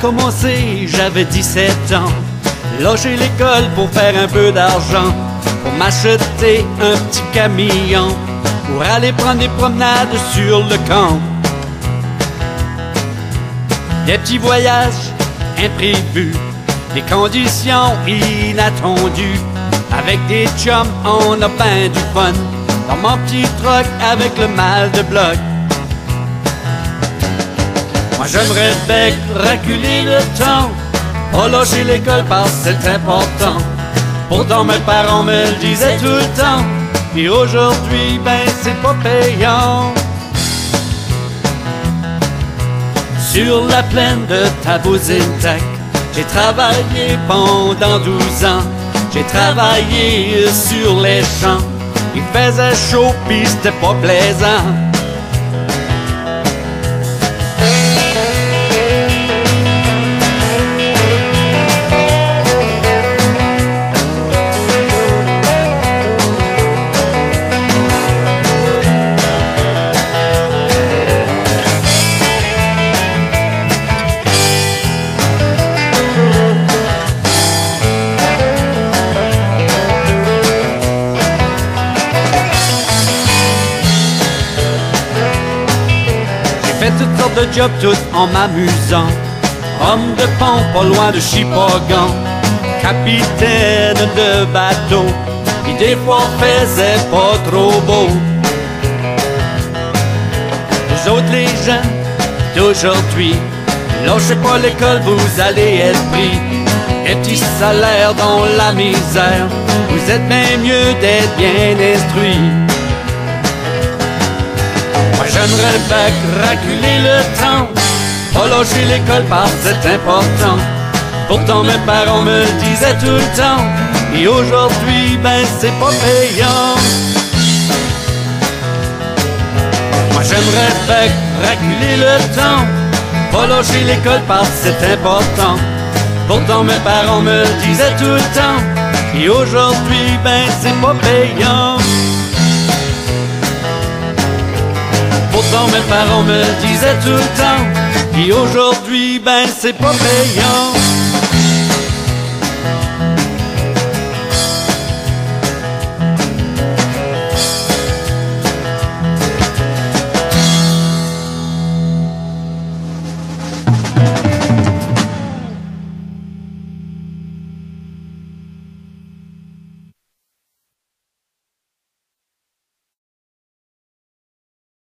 commencé, j'avais 17 ans. Lâché l'école pour faire un peu d'argent, pour m'acheter un petit camion, pour aller prendre des promenades sur le camp. Des petits voyages imprévus, des conditions inattendues. Avec des chums, on a ben du fun. Dans mon petit truck avec le mal de bloc. Moi j'aimerais bien reculer le temps, lâcher l'école parce que c'est important. Pourtant mes parents me le disaient tout le temps, et aujourd'hui ben c'est pas payant. Sur la plaine de Tabouzintec, j'ai travaillé pendant 12 ans. J'ai travaillé sur les champs. Il faisait chaud pis c'était pas plaisant. Toutes sortes de jobs, tout en m'amusant. Homme de pont, pas loin de Chipagan. Capitaine de bateau, qui des fois faisait pas trop beau. Vous autres les jeunes d'aujourd'hui, lâchez pas l'école, vous allez être pris. Des petits salaires dans la misère, vous êtes bien mieux d'être bien instruits. J'aimerais bien reculer le temps, pas lâcher l'école parce que c'est important. Pourtant mes parents me disaient tout le temps, et aujourd'hui ben c'est pas payant. Moi j'aimerais bien reculer le temps, pas lâcher l'école parce que c'est important. Pourtant mes parents me disaient tout le temps, et aujourd'hui ben c'est pas payant. Pourtant mes parents me disaient tout le temps Et aujourd'hui ben c'est pas payant